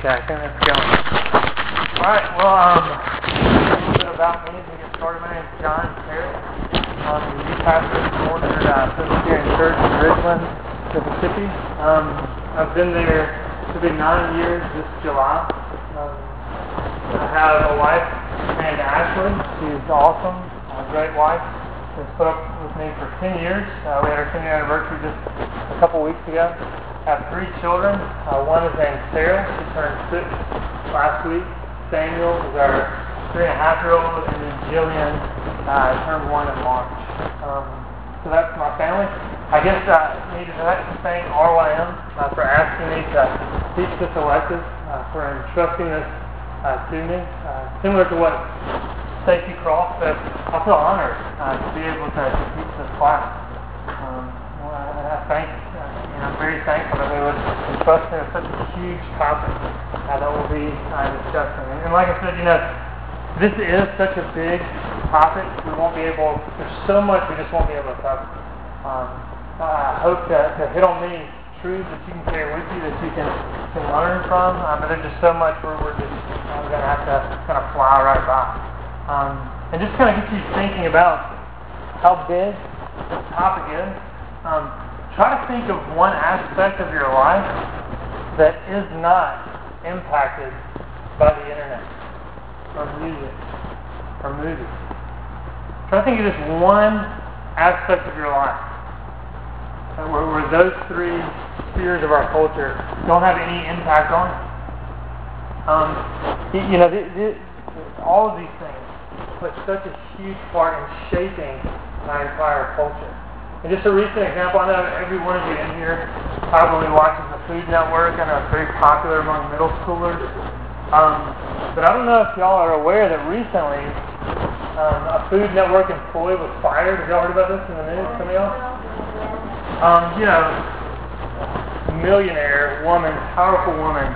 Okay, I think that's. Alright, well, um, a little bit about me to get started. My name is John Perritt. I'm the youth pastor at Northern uh, Presbyterian Church in Ridgeland, Mississippi. Um, I've been there, it's been nine years this July. Um, I have a wife named Ashley. She's awesome, a great wife. She's put up with me for 10 years. Uh, we had our 10 year anniversary just a couple weeks ago. Have three children. Uh, one is named Sarah. She turned six last week. Samuel is our three and a half year old, and then Jillian uh, turned one in March. Um, so that's my family. I guess I need to thank RYM uh, for asking me to teach this elective, uh, for entrusting this uh, to me. Uh, similar to what Stacy Cross said, I feel honored uh, to be able to, to teach this class. Um, well, I, I thank, you know, I'm very thankful that they would entrust me with such a huge topic uh, that we'll be uh, discussing. And, and like I said, you know, this is such a big topic. We won't be able. There's so much we just won't be able to cover. Um, I hope to, to hit on many truths that you can carry with you that you can, can learn from. Uh, but there's just so much where we're just uh, going to have to kind of fly right by. Um, and just kind of get you thinking about how big this topic is. Um, try to think of one aspect of your life that is not impacted by the internet or music or movies. Try to think of just one aspect of your life where, where those three spheres of our culture don't have any impact on it. Um, you know, the, the, all of these things play such a huge part in shaping my entire culture. And just a recent example, I know every one of you in here probably watches the Food Network. I know it's very popular among middle schoolers. Um, but I don't know if y'all are aware that recently um, a Food Network employee was fired. Have y'all heard about this in the news? Some of y'all? Um, you know, millionaire woman, powerful woman,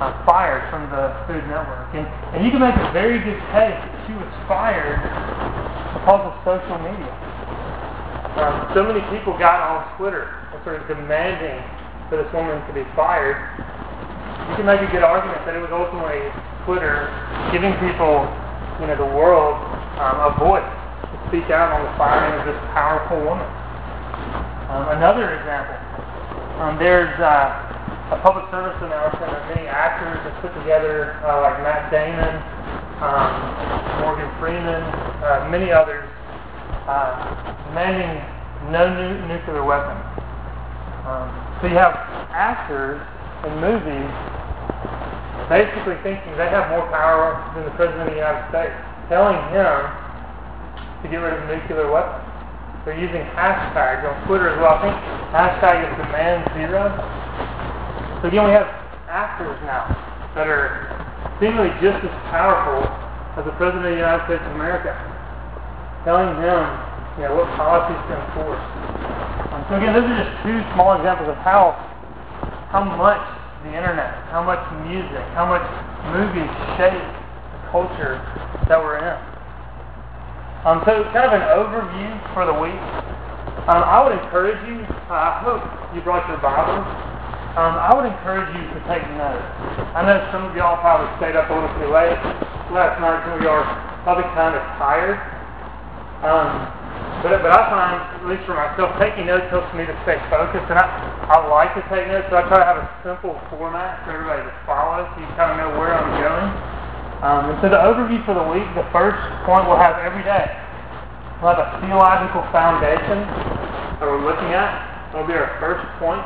uh, fired from the Food Network. And, and you can make a very good case that she was fired because of social media. Um, so many people got on Twitter and sort of demanding for this woman to be fired. You can make a good argument that it was ultimately Twitter giving people, you know, the world um, a voice to speak out on the firing of this powerful woman. Um, another example, um, there's uh, a public service announcement that many actors have put together, uh, like Matt Damon, um, Morgan Freeman, uh, many others, uh, demanding no new nuclear weapons. Um, so you have actors in movies basically thinking they have more power than the President of the United States, telling him to get rid of nuclear weapons. They're using hashtags on Twitter as well. I think hashtag is demand zero. So again, we have actors now that are seemingly just as powerful as the President of the United States of America, telling him you know, what policies to enforce. Um, so again, those are just two small examples of how how much the internet, how much music, how much movies shape the culture that we're in. Um, so kind of an overview for the week. Um, I would encourage you, uh, I hope you brought your Bibles. Um, I would encourage you to take notes. I know some of y'all probably stayed up a little too late last night. Some of y'all are probably kind of tired. Um, but, but I find, at least for myself, taking notes helps me to stay focused. And I, I like to take notes, so I try to have a simple format for everybody to follow so you kind of know where I'm going. Um, and so the overview for the week, the first point we'll have every day. We'll have a theological foundation that we're looking at. That'll be our first point.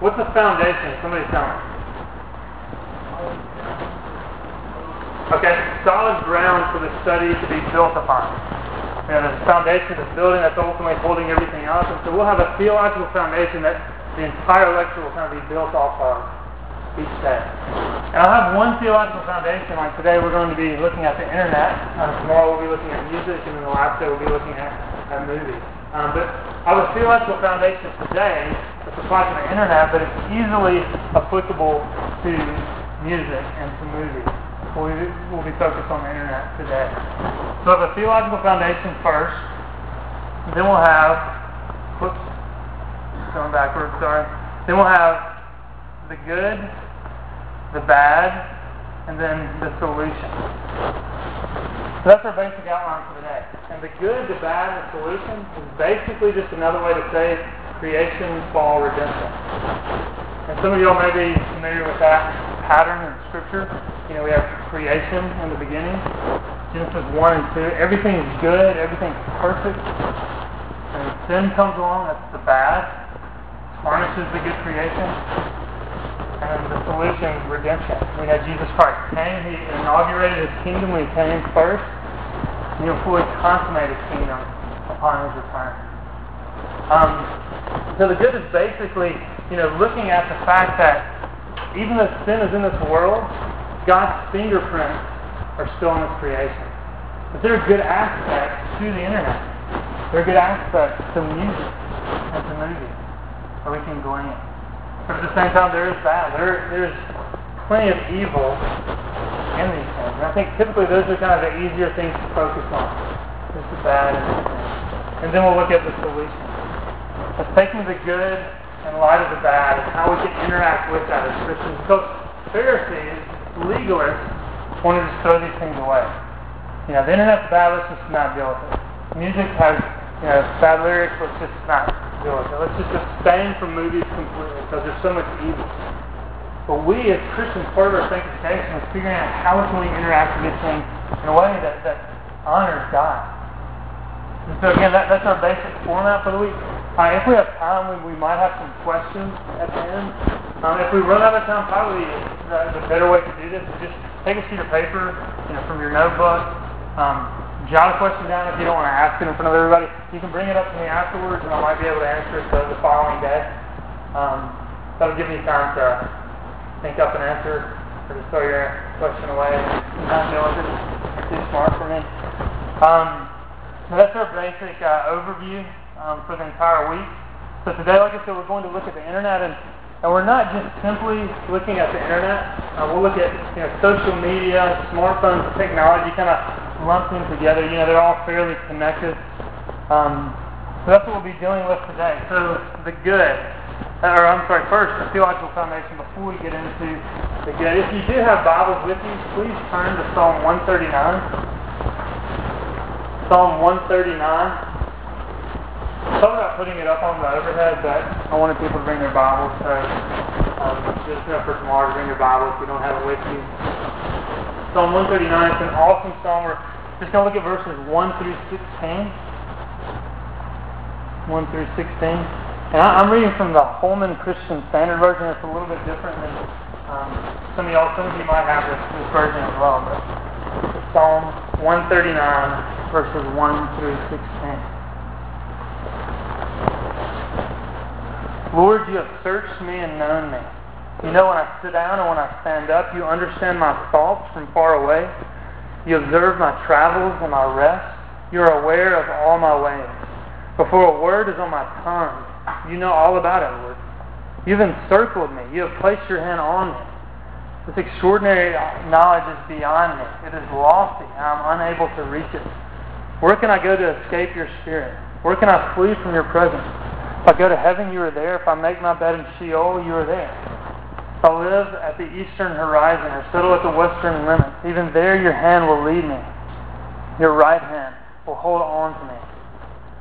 What's a foundation? Somebody tell me. Okay, solid ground for the study to be built upon. We have a foundation of the building that's ultimately holding everything up. And so we'll have a theological foundation that the entire lecture will kind of be built off of each day. And I'll have one theological foundation, like today we're going to be looking at the internet. Um, tomorrow we'll be looking at music, and then the last day we'll be looking at, at movies. Um, but a theological foundation today that's applied to the internet, but it's easily applicable to music and to movies. We'll be, focused on the internet today. So I have a theological foundation first. Then we'll have, whoops, going backwards, sorry. Then we'll have the good, the bad, and then the solution. So that's our basic outline for today. And the good, the bad, and the solution is basically just another way to say creation, fall, redemption. And some of y'all may be familiar with that pattern in Scripture. You know, we have creation in the beginning, Genesis 1 and 2. Everything is good, everything's perfect. And sin comes along, that's the bad. Tarnishes the good creation. And the solution redemption. We had Jesus Christ came, he inaugurated his kingdom when he came first. And he'll fully consummate his kingdom upon his return. Um, so the good is basically, you know, looking at the fact that even though sin is in this world, God's fingerprints are still in His creation. But there are good aspects to the internet. There are good aspects to music and to movies that we can glean. But at the same time, there is bad. There, there's plenty of evil in these things. And I think typically those are kind of the easier things to focus on. Just the bad and. And then we'll look at the solution. It's taking the good in light of the bad and how we can interact with that as Christians. Because Pharisees, legalists, wanted to throw these things away. You know, the internet's bad, let's just not deal with it. Music has, you know, bad lyrics, let's just not deal with it. Let's just abstain from movies completely because there's so much evil. But we as Christians, part of our sanctification is figuring out how can we interact with these things in a way that, that honors God. And so again, that, that's our basic format for the week. Uh, if we have time, we, we might have some questions at the end. Um, if we run out of time, probably the, the better way to do this is just take a sheet of paper, you know, from your notebook, um, jot a question down if you don't want to ask it in front of everybody. You can bring it up to me afterwards, and I might be able to answer it the, following day. Um, that'll give me time to think up an answer, or just throw your question away not know if it's too smart for me. Um, that's our basic uh, overview um, for the entire week. So today, like I said, we're going to look at the internet, and, and we're not just simply looking at the internet. Uh, we'll look at you know, social media, smartphones, technology, kind of lumped in together. You know, they're all fairly connected. Um, so that's what we'll be dealing with today. So the good, or I'm sorry, first the theological foundation. Before we get into the good, if you do have Bibles with you, please turn to Psalm 139. Psalm 139. Some about putting it up on the overhead, but I wanted people to bring their Bibles, so um, just know, for tomorrow to bring your Bible if you don't have it with you. Psalm 139 is an awesome psalm. We're just going to look at verses 1 through 16. 1 through 16. And I, am reading from the Holman Christian Standard Version. It's a little bit different than um, some of y'all. Some of you might have this, this version as well. But Psalm 139, verses 1 through 16. Lord, you have searched me and known me. You know when I sit down and when I stand up. You understand my thoughts from far away. You observe my travels and my rest. You are aware of all my ways. Before a word is on my tongue, you know all about it, Lord. You've encircled me. You have placed your hand on me. This extraordinary knowledge is beyond me. It is lofty, and I'm unable to reach it. Where can I go to escape your spirit? Where can I flee from your presence? If I go to heaven, you are there. If I make my bed in Sheol, you are there. If I live at the eastern horizon or settle at the western limits, even there your hand will lead me. Your right hand will hold on to me.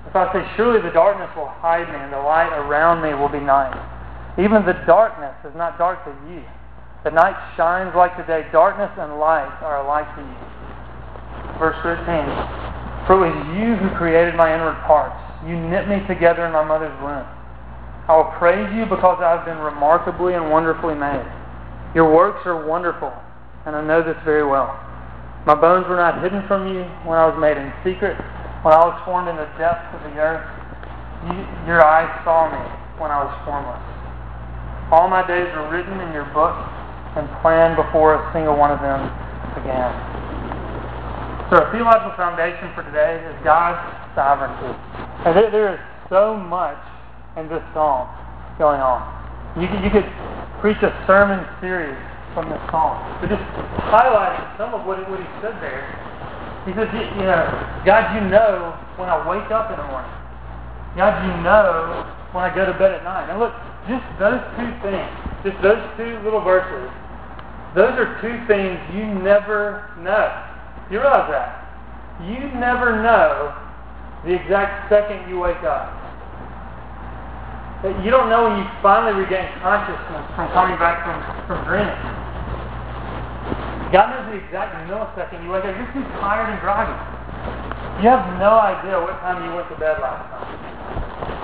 If I say, Surely the darkness will hide me, and the light around me will be night. Even the darkness is not dark to you. The night shines like the day. Darkness and light are alike to you. Verse 13 For it was you who created my inward parts. You knit me together in my mother's womb. I will praise you because I have been remarkably and wonderfully made. Your works are wonderful, and I know this very well. My bones were not hidden from you when I was made in secret, when I was formed in the depths of the earth. You, your eyes saw me when I was formless. All my days were written in your book and planned before a single one of them began. So, our theological foundation for today is God's sovereignty. And there, there is so much in this psalm going on. You could, you could preach a sermon series from this psalm. But just highlighting some of what, what he said there. He says, you know, God, you know when I wake up in the morning. God, you know when I go to bed at night. Now look, just those two things, just those two little verses Those are two things you never know. You realize that? You never know the exact second you wake up. You don't know when you finally regain consciousness from coming back from, from dreaming. God knows the exact millisecond you wake up. You're too tired and groggy. You have no idea what time you went to bed last time.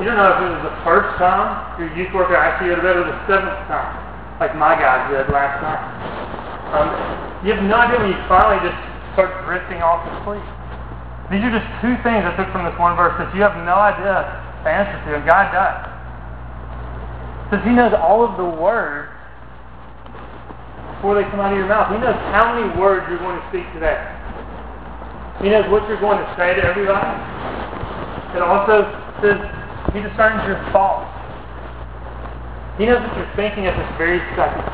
You don't know if it was the first time your youth worker asked you to bed or the seventh time, like my guy did last night. Um, you have no idea when you finally just start drifting off to sleep. These are just two things I took from this one verse that you have no idea the answer to, and God does. Because He knows all of the words before they come out of your mouth. He knows how many words you're going to speak today. He knows what you're going to say to everybody. It also says He discerns your thoughts. He knows what you're thinking at this very second.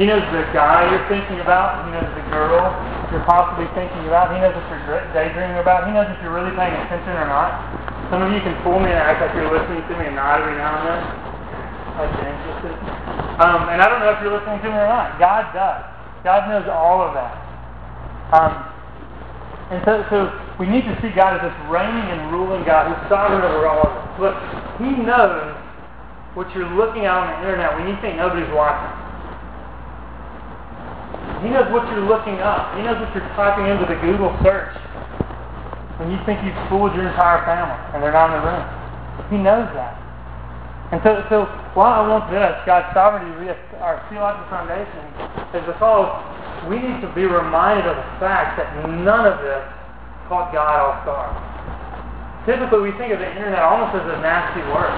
He knows the guy you're thinking about. He knows the girl you're possibly thinking about. He knows what you're daydreaming about. He knows if you're really paying attention or not. Some of you can fool me and act like you're listening to me and nod every now and then. Like just did. Um, and I don't know if you're listening to me or not. God does. God knows all of that. Um, and so, so we need to see God as this reigning and ruling God who's sovereign over all of it. Look, He knows what you're looking at on the internet when you think nobody's watching. He knows what you're looking up. He knows what you're typing into the Google search when you think you've fooled your entire family and they're not in the room. He knows that. And so, so while I want this, God's sovereignty, our theological foundation, is because we need to be reminded of the fact that none of this caught God off guard. Typically, we think of the internet almost as a nasty word.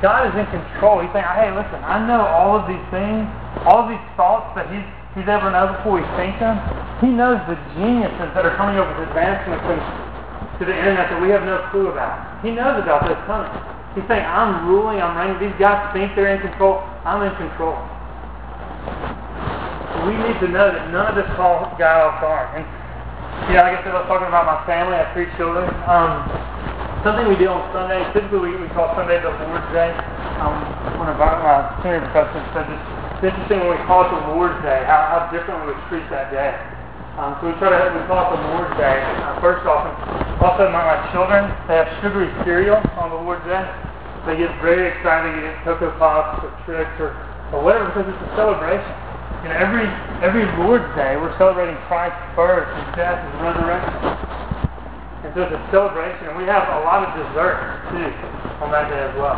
God is in control. He's saying, hey, listen, I know all of these things, all these thoughts that He's he's ever known before we think them. He knows the geniuses that are coming up with advancements to the internet that we have no clue about. He knows about this coming. He's saying, I'm ruling, I'm reigning. These guys think they're in control. I'm in control. We need to know that none of this calls God off guard. And, you know, like I said, I was talking about my family. I have three children. Um, something we do on Sunday, typically we, we call Sunday the Lord's Day. Um, one of our uh, senior professors said this it's interesting when we call it the Lord's Day, how, how different we treat that day. Um, so we try to we call it the Lord's Day. Uh, first off, also my, my children, they have sugary cereal on the Lord's Day. They get very excited, they get Cocoa Pops or Trix or, or whatever because it's a celebration. You know, every every Lord's Day we're celebrating Christ's birth, His death, His resurrection. And so it's a celebration, and we have a lot of dessert too on that day as well.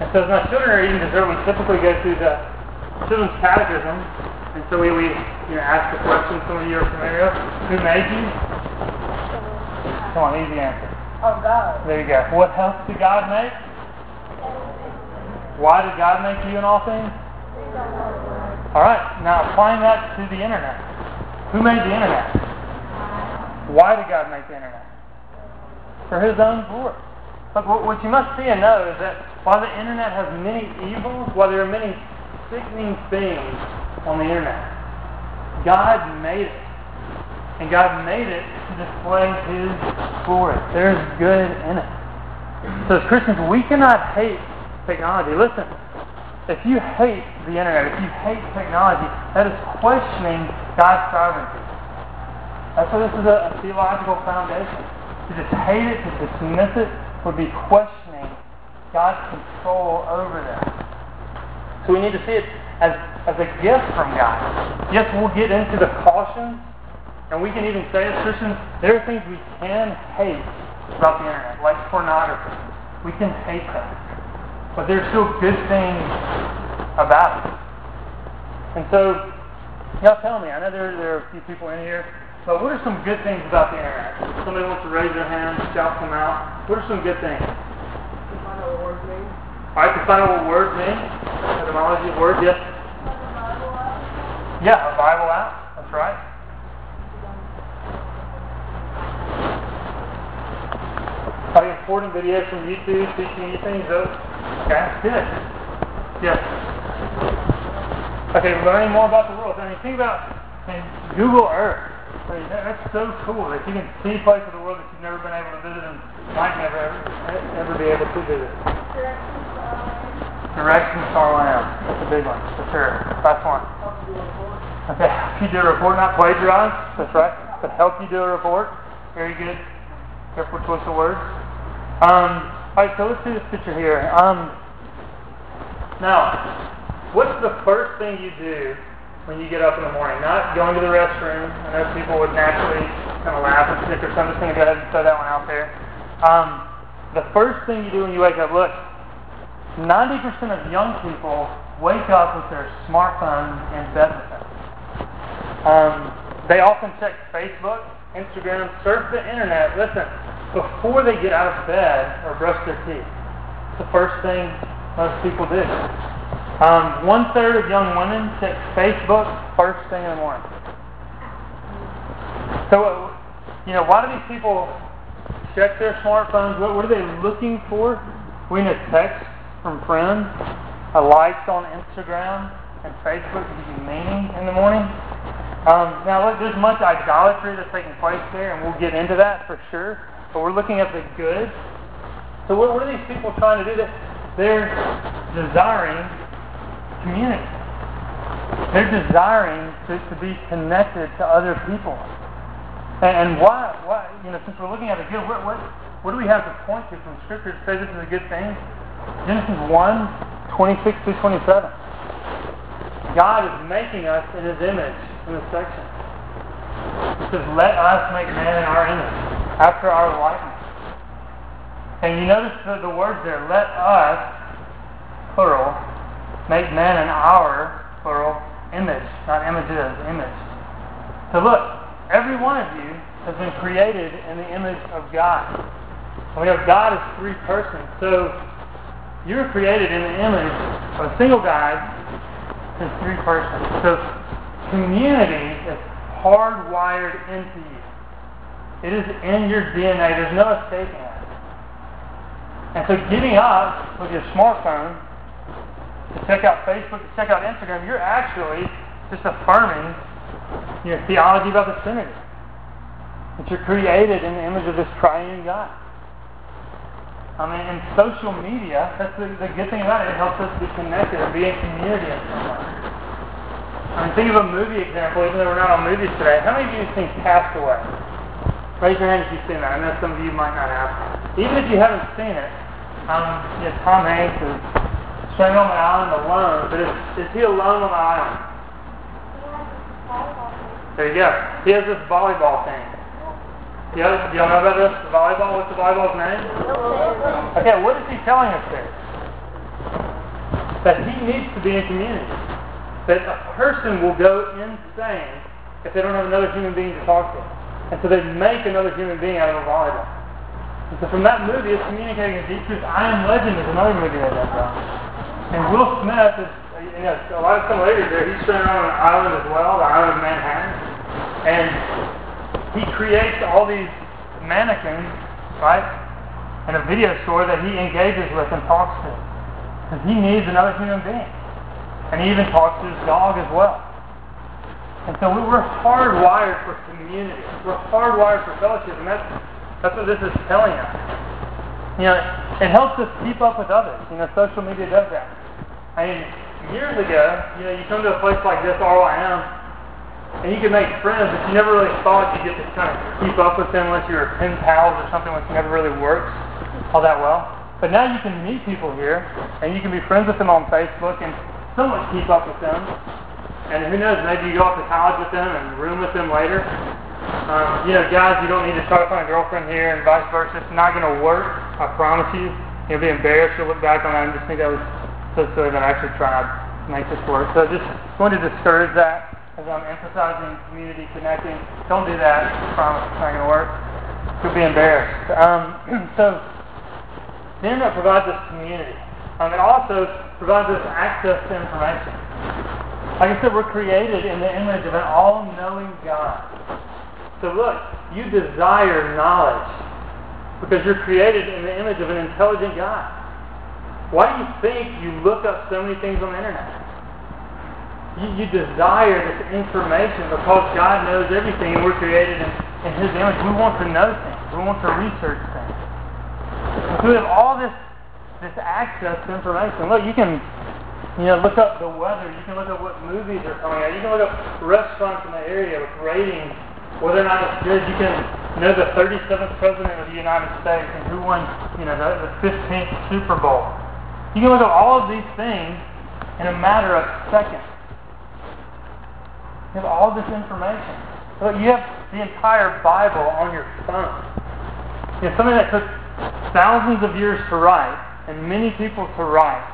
And so as my children are eating dessert, we typically go through the children's catechism, and so we, we you know, ask the question some of you are familiar with. Who made you? Come on, easy answer. Oh, God. There you go. What else did God make? Why did God make you in all things? All right, now applying that to the internet. Who made the internet? Why did God make the internet? For His own glory. Look, what you must see and know is that while the internet has many evils, while there are many sickening things on the internet. God made it. And God made it to display His glory. There's good in it. So as Christians, we cannot hate technology. Listen, if you hate the internet, if you hate technology, that is questioning God's sovereignty. That's why this is a, a theological foundation. To just hate it, to dismiss it, would be questioning God's control over that. So we need to see it as, as a gift from God. Yes, we'll get into the cautions, and we can even say as Christians, there are things we can hate about the internet, like pornography. We can hate that. But there's still good things about it. And so, y'all tell me, I know there, there are a few people in here, but what are some good things about the internet? If somebody wants to raise their hand, shout them out. What are some good things? Alright, to find out what words mean, etymology of words, yes? Yeah, a Bible app, that's right. Probably important videos from YouTube teaching you things. Those, okay, good. Yes. Okay, learning more about the world. I mean, think about I mean, Google Earth. I mean, that's so cool that you can see places of the world that you've never been able to visit and might never ever, ever be able to visit. Directions RYM. That's a big one, for sure. Last one. Okay, help you do a report, not plagiarize. That's right. But help you do a report. Very good. Careful choice of words. Um, all right, so let's do this picture here. Um, now, what's the first thing you do when you get up in the morning? Not going to the restroom. I know people would naturally kind of laugh and snicker, so I'm just going to go ahead and throw that one out there. Um, the first thing you do when you wake up, look, 90% of young people wake up with their smartphone in bed with them. Um, they often check Facebook, Instagram, surf the internet, listen, before they get out of bed or brush their teeth. It's the first thing most people do. Um, one third of young women check Facebook first thing in the morning. So, you know, why do these people check their smartphones? What, what are they looking for? We a text from friends, a like on Instagram and Facebook to you meaning in the morning. Um, now, look, there's much idolatry that's taking place there, and we'll get into that for sure. But we're looking at the good. So, what, what are these people trying to do? They're desiring community. They're desiring to, to be connected to other people. And, and why, why, you know, since we're looking at the good, what, what, what do we have to point to from Scripture to say this is a good thing? Genesis 1, 26 through 27. God is making us in His image in this section. It says, let us make man in our image, after our likeness. And you notice the, the words there, let us, plural, make man in our, plural, image, not images, image. So look, every one of you has been created in the image of God. We have God as three persons. So you were created in the image of a single God as three persons. So community is hardwired into you. It is in your DNA. There's no escaping it. And so getting up with your smartphone to check out Facebook, to check out Instagram, you're actually just affirming your theology about the Trinity. That you're created in the image of this triune God. I mean, in social media, that's the, the good thing about it. It helps us be connected and be in community in. I mean, think of a movie example, even though we're not on movies today. How many of you have seen Castaway? Raise your hand if you've seen that. I know some of you might not have. Even if you haven't seen it, um, yeah, Tom Hanks is stranded on the island alone. But is, is he alone on the island? There you go. He has this volleyball thing. Do y'all, do y'all know about this? The volleyball? What's the volleyball's name? Okay, what is he telling us there? That he needs to be in community. That a person will go insane if they don't have another human being to talk to. And so they make another human being out of a volleyball. And so from that movie, it's communicating a deep truth. I Am Legend is another movie they did from. And Will Smith is, you know, a lot of similarities there. He's stranded on an island as well, the island of Manhattan. And he creates all these mannequins, right, in a video store that he engages with and talks to. Because he needs another human being. And he even talks to his dog as well. And so we we're hardwired for community. We're hardwired for fellowship, and that's that's what this is telling us. You know, it helps us keep up with others. You know, social media does that. I mean, years ago, you know, you come to a place like this, RYM, and you can make friends, but you never really thought you'd get to kind of keep up with them unless you were pen pals or something, which never really works all that well. But now you can meet people here, and you can be friends with them on Facebook and somewhat keep up with them. And who knows, maybe you go off to college with them and room with them later. Um, you know, guys, you don't need to try to find a girlfriend here and vice versa. It's not going to work. I promise you. You'll be embarrassed. You'll look back on that and just think that was so silly that I actually tried to make this work. So just going to discourage that as I'm emphasizing community connecting. Don't do that. I promise it's not going to work. You'll be embarrassed. Um, so the internet provides us community. Um, it also provides us access to information. Like I said, we're created in the image of an all-knowing God. So look, you desire knowledge because you're created in the image of an intelligent God. Why do you think you look up so many things on the internet? You, you desire this information because God knows everything and we're created in, in His image. We want to know things. We want to research things. So we have all this this access to information. Look, you can, you know, look up the weather. You can look up what movies are coming out. You can look up restaurants in the area with ratings, whether or not it's good. You can know the 37th president of the United States and who won, you know, the, the 15th Super Bowl. You can look up all of these things in a matter of seconds. You have all this information. Look, you have the entire Bible on your phone. You know, something that took thousands of years to write and many people to write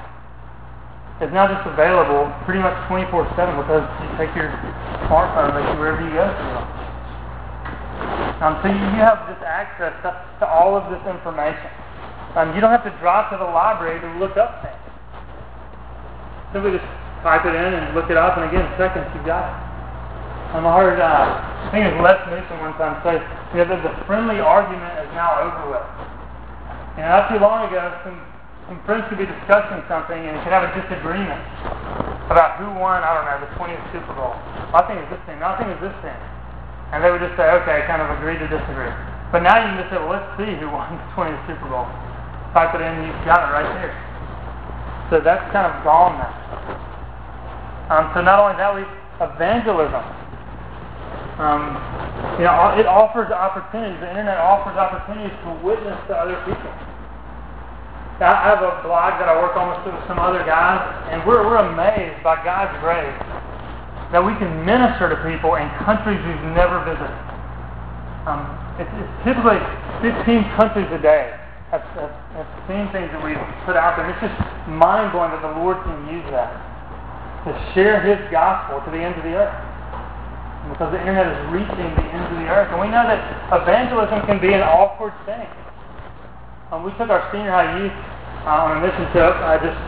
is now just available pretty much 24-7 because you take your smartphone with you wherever you go to. Um, so you, you have this access to, to all of this information. Um, you don't have to drive to the library to look up things. Simply just type it in and look it up, and again, seconds you've got it. Um, I heard, uh, I think it was Les Newsom one time say, you know, the friendly argument is now over with. You know, not too long ago, some, some friends could be discussing something and could have a disagreement about who won, I don't know, the 20th Super Bowl. I think it's this thing. No, I think it's this thing. And they would just say, okay, kind of agree to disagree. But now you can just say, well, let's see who won the 20th Super Bowl. Type it in, you've got it right there. So that's kind of gone now. Um, so not only that, we evangelism. Um, you know, it offers opportunities. The internet offers opportunities to witness to other people. I have a blog that I work on with some other guys, and we're, we're amazed by God's grace that we can minister to people in countries we've never visited. Um, it's, it's typically 15 countries a day have, have, have seen things that we've put out there. It's just mind blowing that the Lord can use that to share His gospel to the ends of the earth. Because the internet is reaching the ends of the earth. And we know that evangelism can be an awkward thing. Um, we took our senior high youth uh, on a mission trip uh, just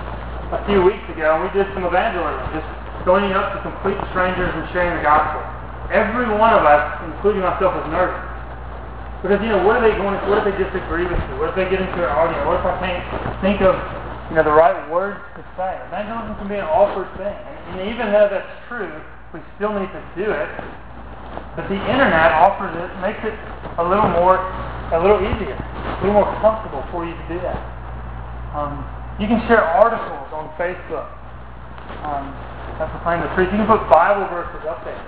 a few weeks ago, and we did some evangelism, just going up to complete strangers and sharing the gospel. Every one of us, including myself, was nervous. Because, you know, what are they going to, what if they disagree with you? What if they get into an argument? What if I can't think of, you know, the right words to say? Evangelism can be an awkward thing. And, and even though that's true, we still need to do it. But the internet offers it, makes it a little more, a little easier, a little more comfortable for you to do that. Um, you can share articles on Facebook. Um, that's proclaim the truth. You can put Bible verses up there.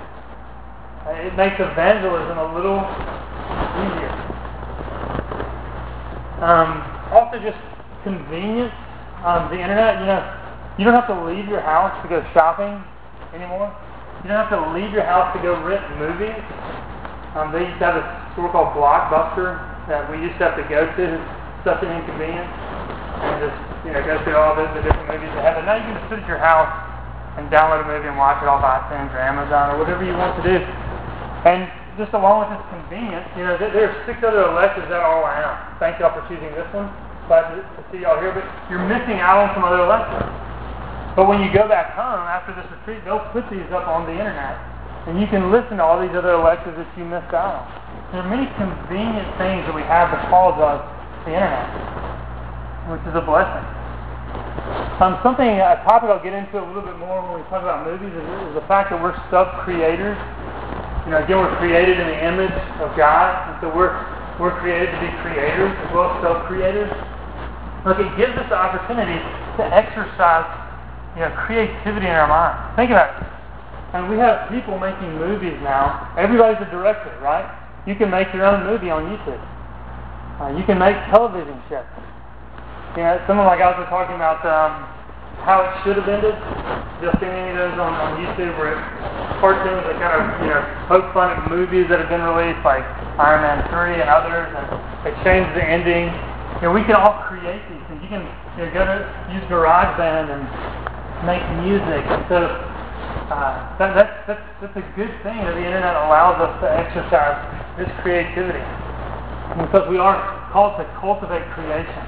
Uh, it makes evangelism a little easier. Um, also, just convenience. Um, the internet, you know, you don't have to leave your house to go shopping anymore. You don't have to leave your house to go rent movies. Um, they used to have a store called Blockbuster that we used to have to go to. It's such an inconvenience. And just, you know, go through all the, the different movies they have. But now you can just sit at your house and download a movie and watch it off iTunes or Amazon or whatever you want to do. And just along with this convenience, you know, there, there are six other electives that all around. Thank y'all for choosing this one. Glad to, to see y'all here, but you're missing out on some other electives. But when you go back home after this retreat, they'll put these up on the internet, and you can listen to all these other lectures that you missed out on. There are many convenient things that we have because of the internet, which is a blessing. Um, something, a topic I'll get into a little bit more when we talk about movies is, is the fact that we're sub-creators. You know, again, we're created in the image of God, and so we're we're created to be creators as well as sub-creators. Look, it gives us the opportunity to exercise, you know, creativity in our minds. Think about it. And we have people making movies now. Everybody's a director, right? You can make your own movie on YouTube. Uh, you can make television shows. You know, someone like I was talking about um, how it should have ended. Just seen any of those on, on YouTube where it's cartoons that kind of, you know, poke fun at movies that have been released, like Iron Man 3 and others, and they changed the ending. You know, we can all create these things. You can you know, go to use GarageBand and make music. So uh, that, that's, that's, that's a good thing that the internet allows us to exercise this creativity. Because we are called to cultivate creation.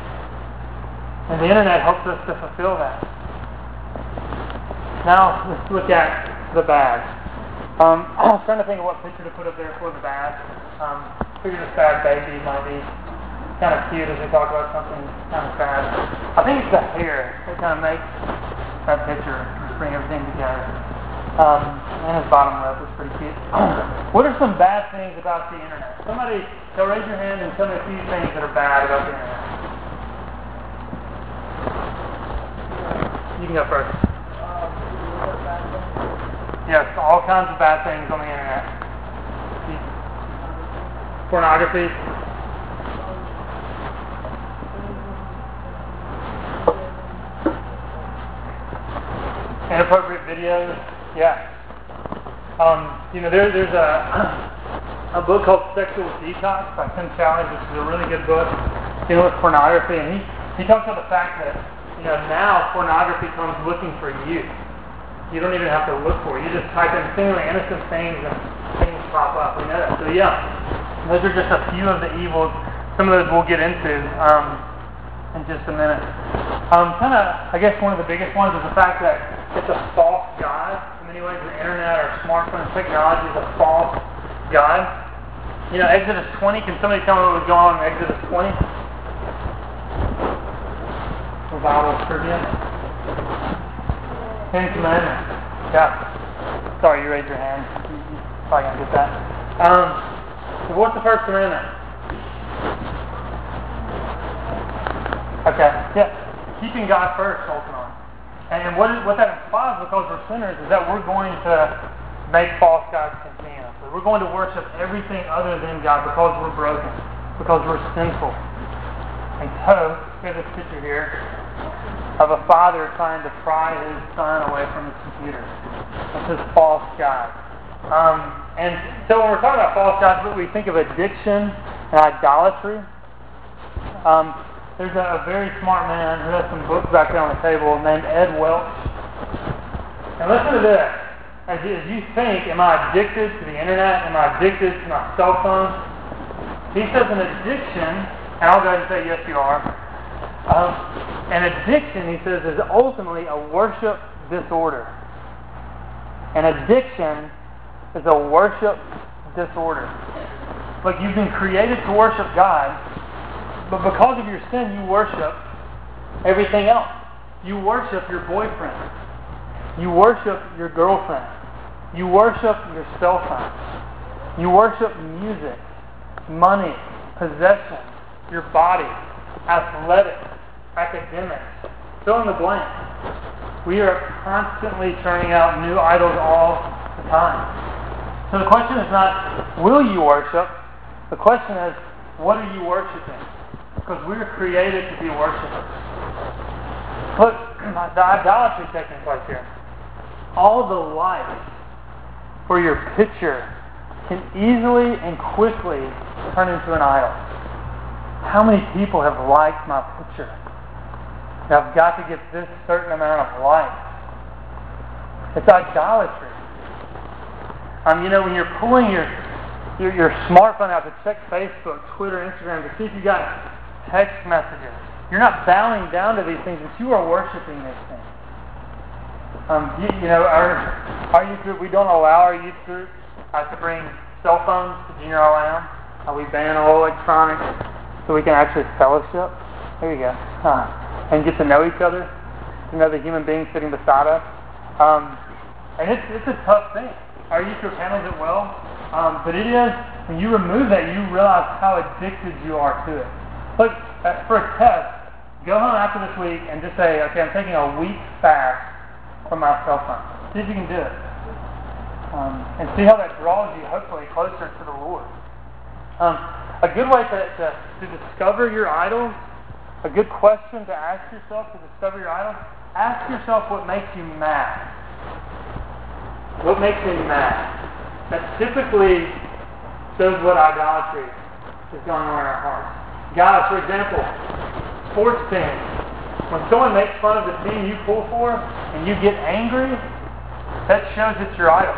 And the internet helps us to fulfill that. Now, let's look at the bad. Um, I was trying to think of what picture to put up there for the bad. Um, figured this bad baby might be kind of cute as we talk about something kind of sad. I think it's the hair that kind of makes that picture bring everything together. Um, and his bottom lip is pretty cute. what are some bad things about the internet? Somebody, so raise your hand and tell me a few things that are bad about the internet. You can go first. Yes, all kinds of bad things on the internet. Pornography. Videos. Yeah. Um, you know, there, there's a a book called Sexual Detox by Tim Challies, which is a really good book dealing with pornography, and he he talks about the fact that you know now pornography comes looking for you. You don't even have to look for it. You just type in seemingly innocent things and things pop up. We know that. So yeah, those are just a few of the evils. Some of those we'll get into um, in just a minute. Um, kind of, I guess one of the biggest ones is the fact that it's a false god. In many ways, the internet or smartphone technology is a false god. You know, Exodus 20, can somebody tell me what was going on in Exodus 20? Revival trivia. Ten Commandments. Yeah. Sorry, you raised your hand. Probably gonna get that. Um, so what's the first commandment? Okay. Yeah. Keeping God first, ultimately. And what, is, what that implies, because we're sinners, is that we're going to make false gods continuously. We're going to worship everything other than God because we're broken, because we're sinful. And so, here's this picture here of a father trying to pry his son away from his computer. This is false God. Um, and so when we're talking about false gods, we think of addiction and idolatry. Um, there's a, a very smart man who has some books back there on the table named Ed Welch. And listen to this. As you, as you think, am I addicted to the internet? Am I addicted to my cell phone? He says an addiction, and I'll go ahead and say yes, you are. Um, an addiction, he says, is ultimately a worship disorder. An addiction is a worship disorder. Look, you've been created to worship God, but because of your sin, you worship everything else. You worship your boyfriend. You worship your girlfriend. You worship your cell phone. You worship music, money, possessions, your body, athletics, academics. Fill in the blank. We are constantly turning out new idols all the time. So the question is not, will you worship? The question is, what are you worshiping? Because we're created to be worshipers. Look, the idolatry taking place here. All the lights for your picture can easily and quickly turn into an idol. How many people have liked my picture? I've got to get this certain amount of likes. It's idolatry. Um, you know, when you're pulling your, your your smartphone out to check Facebook, Twitter, Instagram to see if you got text messages, you're not bowing down to these things, but you are worshiping these things. Um, you, you know, our our youth group, we don't allow our youth group uh, to bring cell phones to junior LM. Uh, we ban all electronics so we can actually fellowship. There you go. Uh, and get to know each other, to know the human being sitting beside us. Um, and it's, it's a tough thing. Our youth group handles it well, um, but it is, when you remove that, you realize how addicted you are to it. Look, uh, for a test, go home after this week and just say, okay, I'm taking a week fast from my cell phone. See if you can do it. Um, and see how that draws you, hopefully, closer to the Lord. Um, a good way to, to, to discover your idols a good question to ask yourself to discover your idol, ask yourself what makes you mad. What makes me mad? That typically shows what idolatry is going on in our hearts. Guys, for example, sports teams. When someone makes fun of the team you pull for and you get angry, that shows it's your idol.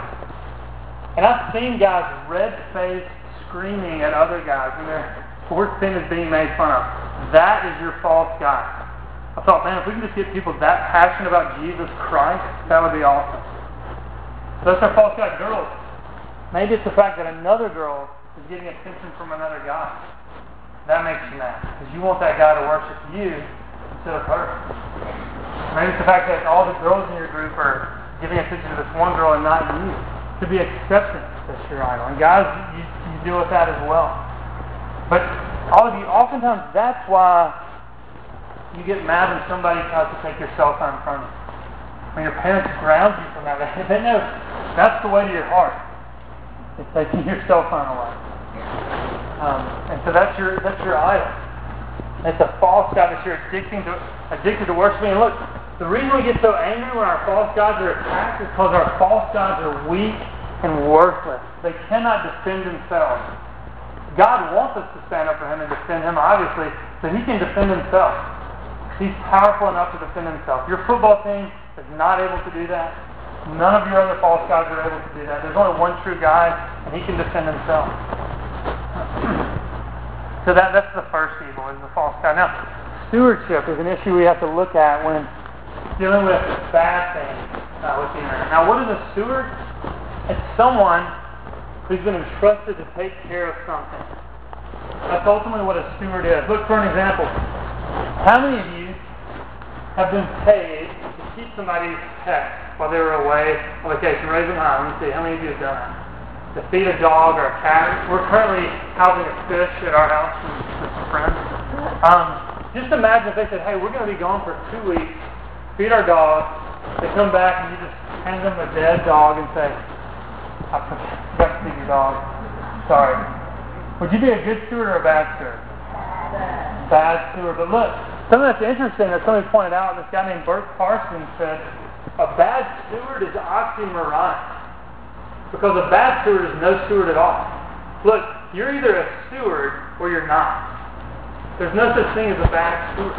And I've seen guys red faced screaming at other guys when their sports team is being made fun of. That is your false God. I thought, man, if we can just get people that passionate about Jesus Christ, that would be awesome. So that's our false God. Girls, maybe it's the fact that another girl is getting attention from another guy. That makes you mad. Because you want that guy to worship you instead of her. Maybe it's the fact that all the girls in your group are giving attention to this one girl and not you. To be acceptance that's your idol. And guys, you, you deal with that as well. But all of you, oftentimes that's why you get mad when somebody tries to take your cell phone from you. when your parents ground you from that, they know that's the way to your heart. It's taking your cell phone away. Um, and so that's your that's your idol. It's a false god that you're addicting to addicted to worshiping. And look, the reason we get so angry when our false gods are attacked is because our false gods are weak and worthless. They cannot defend themselves. God wants us to stand up for Him and defend Him, obviously, so He can defend Himself. He's powerful enough to defend Himself. Your football team is not able to do that. None of your other false gods are able to do that. There's only one true God, and He can defend Himself. So that, that's the first evil, is the false god. Now, stewardship is an issue we have to look at when dealing with bad things uh, with the internet. Now, what is a steward? It's someone who's been entrusted to take care of something. That's ultimately what a steward is. Look for an example. How many of you have been paid to keep somebody's pet while they were away on vacation? Raise them high. Let me see. How many of you have done that? To feed a dog or a cat. We're currently housing a fish at our house with some friends. Um, just imagine if they said, hey, we're going to be gone for two weeks feed our dog. They come back and you just hand them a dead dog and say, I forgot to feed your dog. Sorry. Would you be a good steward or a bad steward? Bad, bad steward. But look, something that's interesting that somebody pointed out, this guy named Burk Parsons said, a bad steward is oxymoron. Because a bad steward is no steward at all. Look, you're either a steward or you're not. There's no such thing as a bad steward.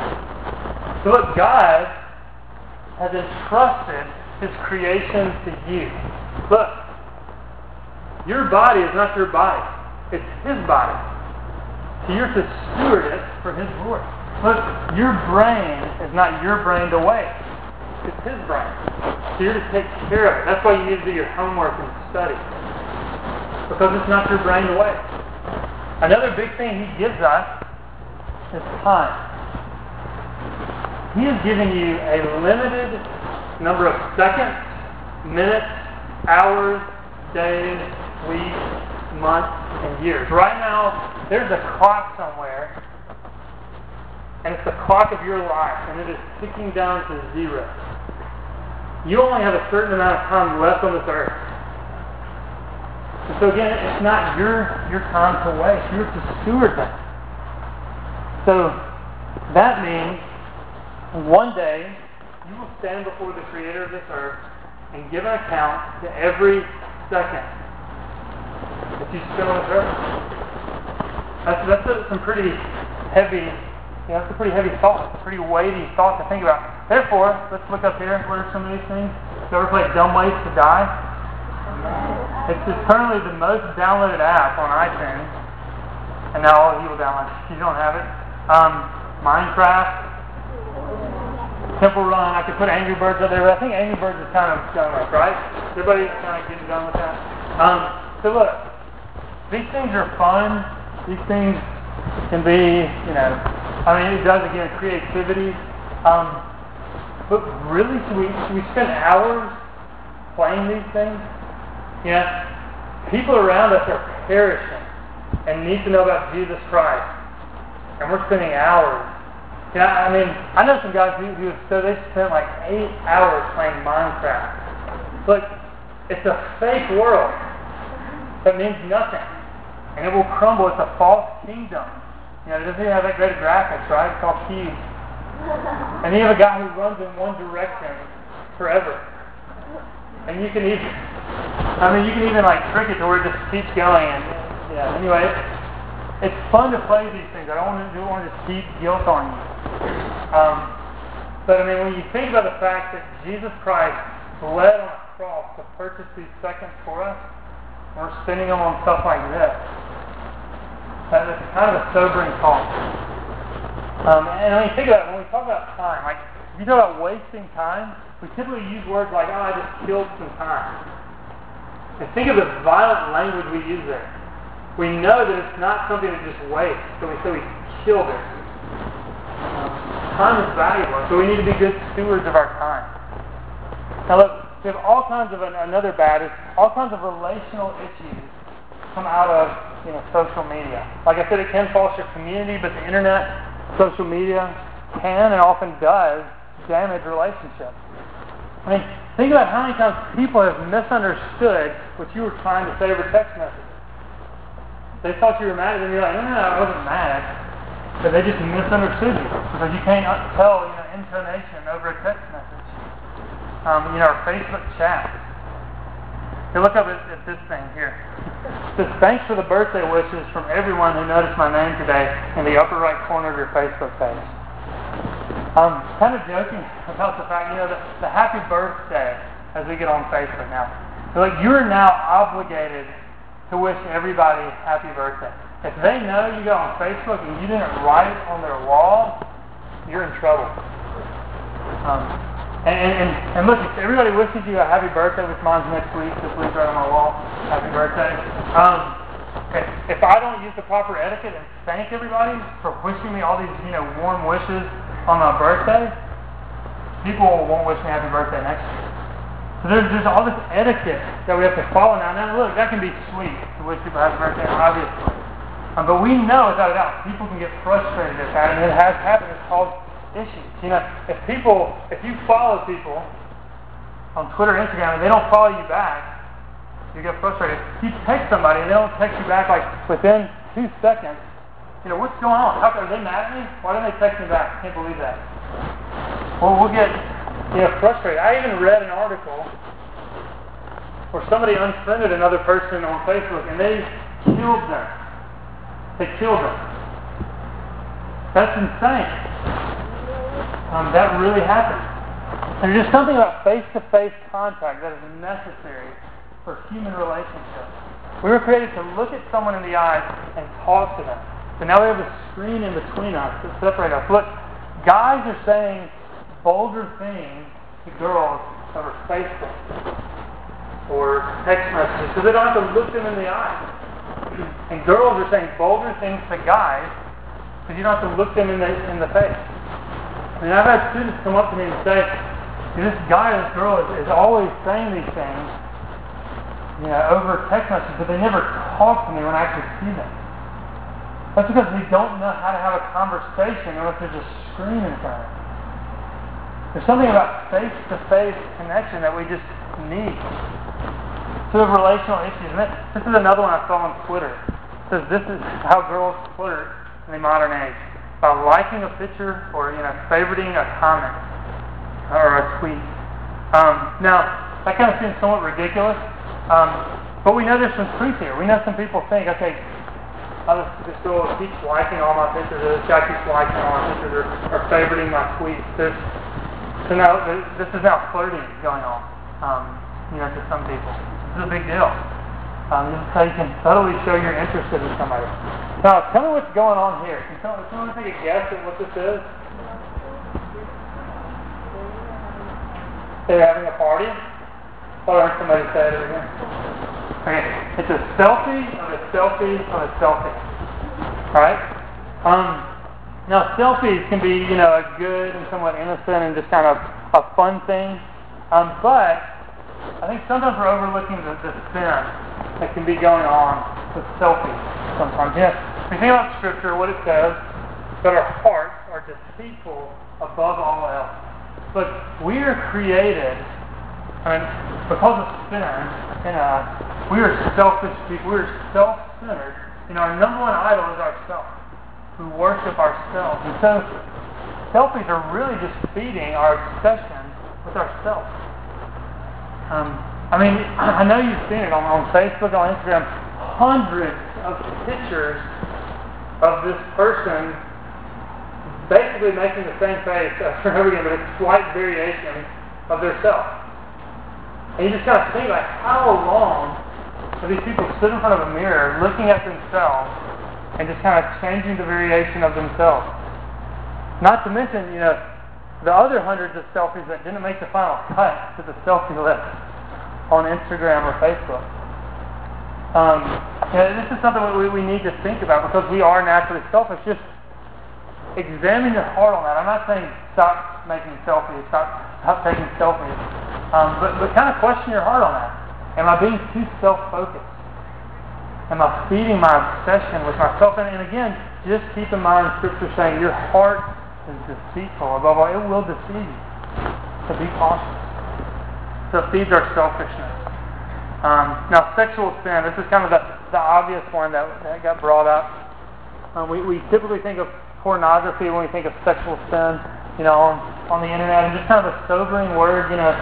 So look, God has entrusted his creation to you. Look, your body is not your body. It's his body. So you're to steward it for his glory. Look, your brain is not your brain to waste. It's his brain. So you're to take care of it. That's why you need to do your homework and study. Because it's not your brain waste. Another big thing he gives us is time. He has given you a limited number of seconds, minutes, hours, days, weeks, months, and years. Right now, there's a clock somewhere, and it's the clock of your life, and it is ticking down to zero. You only have a certain amount of time left on this earth. And so again, it's not your your time to waste. You're to steward that. So that means one day, you will stand before the Creator of this earth and give an account to every second that you spend on this earth. That's, that's some pretty heavy, you know, that's a pretty heavy thought, a pretty weighty thought to think about. Therefore, let's look up here. What are some of these things? You ever play Dumb Ways to Die? It's, it's currently the most downloaded app on iTunes. And now all of you will download it. You don't have it. Um, Minecraft, Temple Run. I could put Angry Birds up there, but I think Angry Birds is kind of done with, right? Everybody kind of getting done with that. Um, so look, these things are fun. These things can be, you know, I mean, it does again creativity. Um, but really, should we should we spend hours playing these things? Yeah, people around us are perishing and need to know about Jesus Christ, and we're spending hours yeah, I mean, I know some guys who, who so they spent like eight hours playing Minecraft. Look, it's a fake world that means nothing, and it will crumble. It's a false kingdom. You know, doesn't even have that great graphics, right? It's called Cube. And you have a guy who runs in one direction forever. And you can even, I mean, you can even like trick it to where it just keeps going. And yeah, anyway, it's, fun to play these things. I don't want to, don't want to just keep guilt on you. Um, but I mean, when you think about the fact that Jesus Christ bled on a cross to purchase these seconds for us, we're spending them on stuff like this, that is kind of a sobering thought. Um, and when you think about it, when we talk about time, like if you talk about wasting time, we typically use words like, "Oh, I just killed some time." And think of the violent language we use there. We know that it's not something to just waste, so we say we killed it. Time is valuable, so we need to be good stewards of our time. Now look, we have all kinds of another bad is all kinds of relational issues come out of you know social media. Like I said, it can foster community, but the internet, social media can and often does damage relationships. I mean, think about how many times people have misunderstood what you were trying to say over text message. They thought you were mad, and you're like, no, no, I wasn't mad. But they just misunderstood you because you can't tell, you know, intonation over a text message. Um, you know, or Facebook chat. Hey, look up at, at this thing here. It thanks for the birthday wishes from everyone who noticed my name today in the upper right corner of your Facebook page. I'm kind of joking about the fact, you know, the, the happy birthday as we get on Facebook now. Like, you're now obligated to wish everybody happy birthday. If they know you go on Facebook and you didn't write it on their wall, you're in trouble. Um, and, and, and look, if everybody wishes you a happy birthday, which mine's next week, this week's right on my wall, happy birthday. Um, if I don't use the proper etiquette and thank everybody for wishing me all these, you know, warm wishes on my birthday, people won't wish me happy birthday next year. So there's, there's all this etiquette that we have to follow now. Now, look, that can be sweet to wish people happy birthday, obviously. Um, but we know, without a doubt, people can get frustrated at that, and it has happened. It's called issues. You know, if people, if you follow people on Twitter, Instagram, and they don't follow you back, you get frustrated. You text somebody and they don't text you back like within two seconds, you know, what's going on? How are they mad at me? Why didn't they text me back? I can't believe that. Well, we'll get, you know, frustrated. I even read an article where somebody unfriended another person on Facebook and they killed them. They killed them. That's insane. Um, that really happened. And there's just something about face-to-face contact that is necessary for human relationships. We were created to look at someone in the eyes and talk to them. But now we have a screen in between us that separates us. Look, guys are saying vulgar things to girls over Facebook or text messages so they don't have to look them in the eyes. And girls are saying vulgar things to guys because you don't have to look them in the in the face. Mean, I've had students come up to me and say, "This guy, this girl is, is always saying these things, you know, over text messages, but they never talk to me when I actually see them. That's because we don't know how to have a conversation unless there's a screen in front of us. There's something about face-to-face connection that we just need. So of relational issues. And this is another one I saw on Twitter. It says this is how girls flirt in the modern age. By liking a picture or, you know, favoriting a comment or a tweet. Um, now, that kind of seems somewhat ridiculous, um, but we know there's some truth here. We know some people think, okay, oh, this, this girl keeps liking all my pictures, or this guy keeps liking all my pictures, or, or favoriting my tweets. There's, so now, this is now flirting going on, um, you know, to some people. This is a big deal. Um, this is how you can subtly show you're interested in somebody. Now, tell me what's going on here. Can someone, someone take a guess at what this is? They're having a party? Hold on, somebody say it again. Okay, it's a selfie of a selfie of a selfie. Alright? Um, now, selfies can be, you know, a good and somewhat innocent and just kind of a fun thing. Um, but I think sometimes we're overlooking the, the sin that can be going on with selfies sometimes. Yes, if you think about Scripture, what it says, that our hearts are deceitful above all else. But we are created I mean, because of sin in us, we are selfish people. We are self-centered. And our number one idol is ourselves. We worship ourselves. And so, selfies are really just feeding our obsession with ourselves. Um, I mean, I know you've seen it on, on Facebook, on Instagram, hundreds of pictures of this person basically making the same face over and over again, but a slight variation of their self. And you just kind of think, like, how long do these people sit in front of a mirror looking at themselves and just kind of changing the variation of themselves? Not to mention, you know, the other hundreds of selfies that didn't make the final cut to the selfie list on Instagram or Facebook. Um, this is something we, we need to think about because we are naturally selfish. Just examine your heart on that. I'm not saying stop making selfies, stop, stop taking selfies. Um, but, but kind of question your heart on that. Am I being too self-focused? Am I feeding my obsession with myself? And, and again, just keep in mind Scripture saying your heart is deceitful. Above all, it will deceive you. So be cautious. So feeds our selfishness. Um, now, sexual sin, this is kind of the, the obvious one that, that got brought up. Um, we, we typically think of pornography when we think of sexual sin, you know, on, on the internet, and just kind of a sobering word, you know.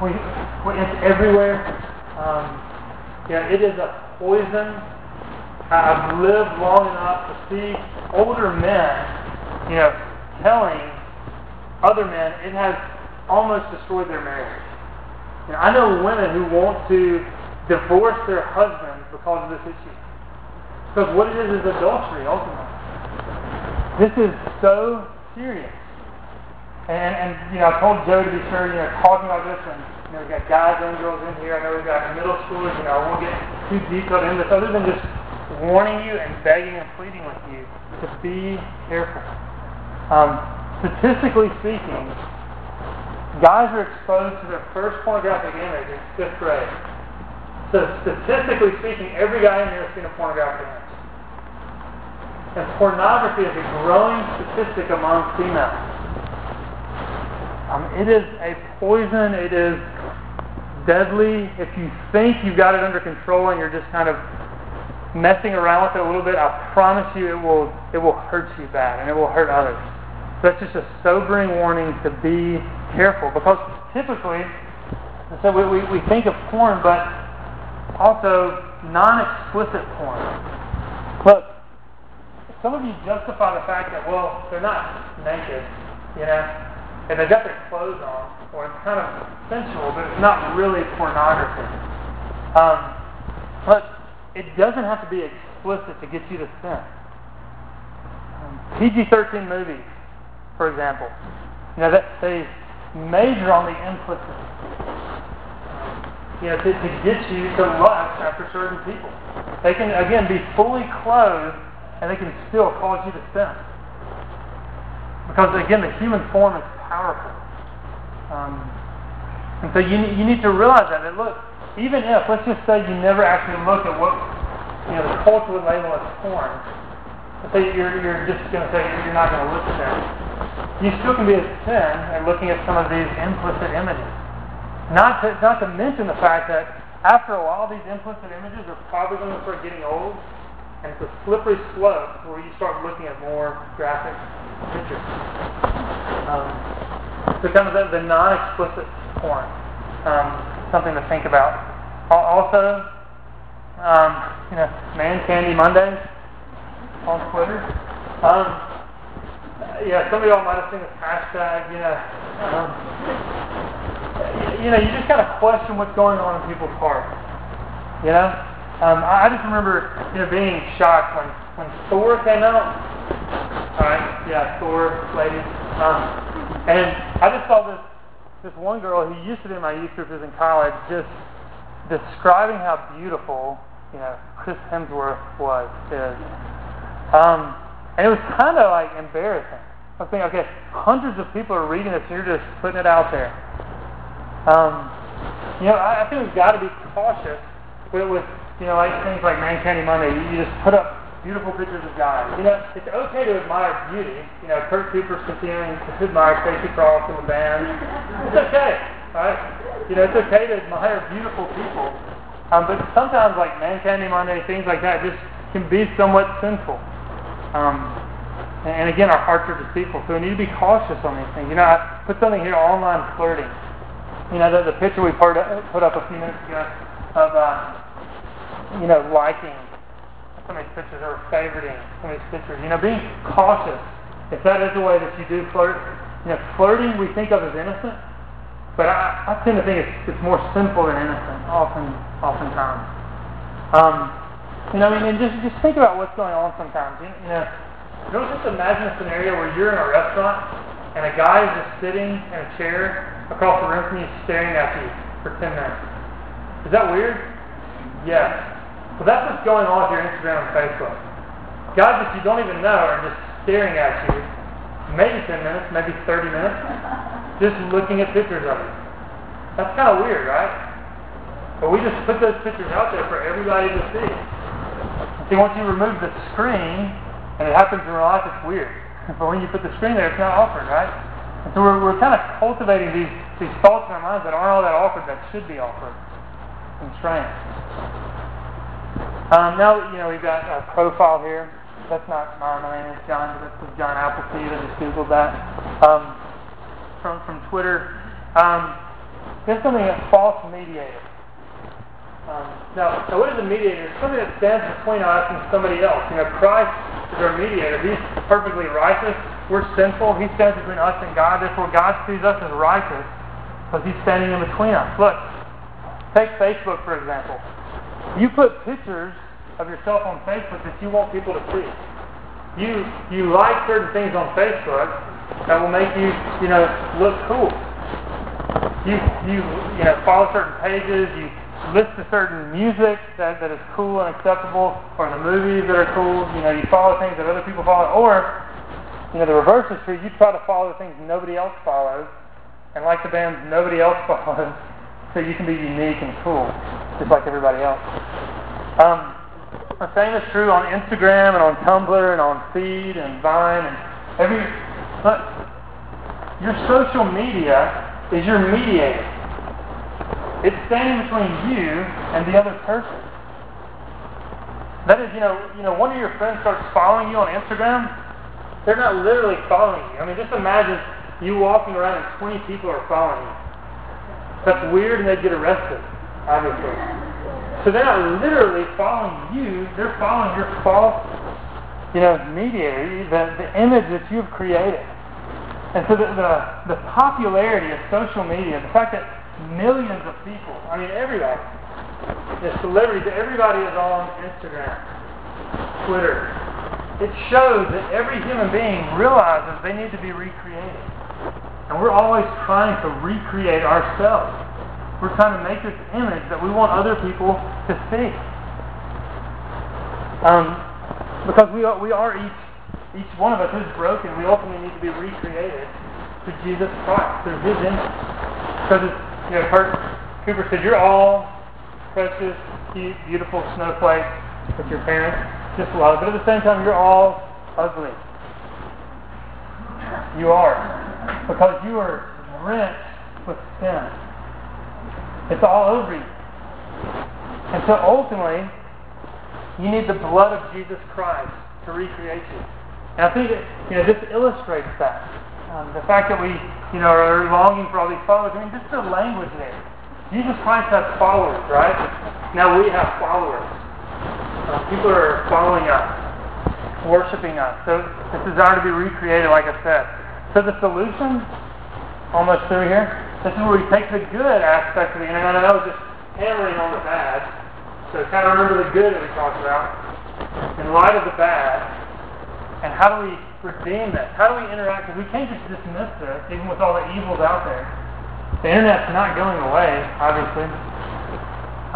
We, we, it's everywhere. Um, yeah, it is a poison. I've lived long enough to see older men, you know, telling other men it has almost destroyed their marriage. You know, I know women who want to divorce their husbands because of this issue. Because what it is is adultery, ultimately. This is so serious. And, and you know, I told Joe to be sure, you know, talking about this, and you know, we've got guys and girls in here. I know we've got middle schoolers. You know, I won't get too detailed into this, other than just warning you and begging and pleading with you to be careful. Um, statistically speaking, guys are exposed to their first pornographic image in fifth grade. So statistically speaking, every guy in here has seen a pornographic image. And pornography is a growing statistic among females. Um, it is a poison. It is deadly. If you think you've got it under control and you're just kind of messing around with it a little bit, I promise you it will it will hurt you bad and it will hurt others. So that's just a sobering warning to be careful because typically, so we, we, we think of porn, but also non-explicit porn. Look, some of you justify the fact that, well, they're not naked, you know, and they've got their clothes on, or it's kind of sensual, but it's not really pornography. Um, but it doesn't have to be explicit to get you to sin. Um, PG-13 movies, for example, you know, that they major on the implicit. You know, to, to get you to lust after certain people. They can, again, be fully clothed and they can still cause you to sin. Because, again, the human form is powerful. Um, and so you, you need to realize that. Look, even if, let's just say you never actually look at what you know the culture would label as porn, let's say you're, you're just going to say you're not going to look at that you still can be a sin and looking at some of these implicit images. Not to, not to mention the fact that after a while, these implicit images are probably going to start getting old, and it's a slippery slope where you start looking at more graphic pictures. Um, of the, the non-explicit porn, um, something to think about. Also, um, you know, Man Candy Mondays on Twitter. Um, yeah, some of y'all might have seen this hashtag, you know. Um, you know, you just of question what's going on in people's hearts. You know? Um, I, I just remember, you know, being shocked when, when Thor came out. Alright, yeah, Thor, ladies. Um, and I just saw this this one girl who used to be in my youth group was in college just describing how beautiful, you know, Chris Hemsworth was, is. Um, and it was kind of like embarrassing. I was thinking, okay, hundreds of people are reading this, and you're just putting it out there. Um, you know, I, I think we've got to be cautious with, with, you know, like things like Man Candy Monday. You, you just put up beautiful pictures of guys. You know, it's okay to admire beauty. You know, Kurt Cooper's continuing to admire Stacey Cross and the band. It's okay, right? You know, it's okay to admire beautiful people. Um, but sometimes, like Man Candy Monday, things like that, just can be somewhat sinful. Um, and again, our hearts are deceitful, so we need to be cautious on these things. You know, I put something here, online flirting. You know, the, the picture we put up, put up a few minutes ago of, uh, you know, liking some of pictures or favoriting some of pictures. You know, being cautious. If that is the way that you do flirt, you know, flirting we think of as innocent, but I, I tend to think it's, it's more sinful than innocent, often, oftentimes. Um, you know, I mean, just just think about what's going on sometimes. You, you know, don't just imagine a scenario where you're in a restaurant and a guy is just sitting in a chair across the room from you staring at you for 10 minutes. Is that weird? Yes. Well, that's what's going on with your Instagram and Facebook. Guys that you don't even know are just staring at you, maybe 10 minutes, maybe 30 minutes, just looking at pictures of you. That's kind of weird, right? But we just put those pictures out there for everybody to see. See, once you remove the screen, and it happens in real life, it's weird. but when you put the screen there, it's not awkward, right? And so we're, we're kind of cultivating these, these thoughts in our minds that aren't all that awkward that should be awkward and strange. Um, now, you know, we've got our profile here. That's not my, my name is John, but that's John Appleseed. I just Googled that. Um, from, from Twitter. Um, there's something that's false mediator. Um, now, now, what is a mediator? It's something that stands between us and somebody else. You know, Christ is our mediator. He's perfectly righteous. We're sinful. He stands between us and God. Therefore, God sees us as righteous because He's standing in between us. Look, take Facebook, for example. You put pictures of yourself on Facebook that you want people to see. You, you like certain things on Facebook that will make you, you know, look cool. You, you, you know, follow certain pages. You listen to certain music that, that is cool and acceptable, or the movies that are cool. You know, you follow things that other people follow, or you know, the reverse is true. You try to follow the things nobody else follows, and like the bands nobody else follows, so you can be unique and cool, just like everybody else. Um, the same is true on Instagram and on Tumblr and on Feed and Vine and every. But your social media is your mediator. It's standing between you and the other person. That is, you know, you know, one of your friends starts following you on Instagram. They're not literally following you. I mean, just imagine you walking around and 20 people are following you. That's weird, and they'd get arrested, obviously. So they're not literally following you; they're following your false, you know, mediator, the, the image that you've created. And so the, the, the popularity of social media, the fact that millions of people, I mean everybody, the celebrities, everybody is on Instagram, Twitter. It shows that every human being realizes they need to be recreated. And we're always trying to recreate ourselves. We're trying to make this image that we want other people to see. Um, because we are, we are each each one of us is broken. We ultimately need to be recreated to Jesus Christ through His image. Because you know, Kurt Cooper said, "You're all precious, cute, beautiful snowflakes that your parents just love, but at the same time, you're all ugly. You are because you are drenched with sin. It's all over you. And so ultimately, you need the blood of Jesus Christ to recreate you. And I think that, you know, this illustrates that. Um, the fact that we, you know, are longing for all these followers. I mean, just the language there. Jesus Christ has followers, right? Now we have followers. Uh, people are following us, worshiping us. So this desire to be recreated, like I said. So the solution, almost through here, this is where we take the good aspect of the internet. I know just hammering on the bad. So kind of remember the good that we talked about in light of the bad and how do we redeem this? How do we interact? We can't just dismiss this, even with all the evils out there. The internet's not going away, obviously.